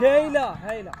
قايله هايله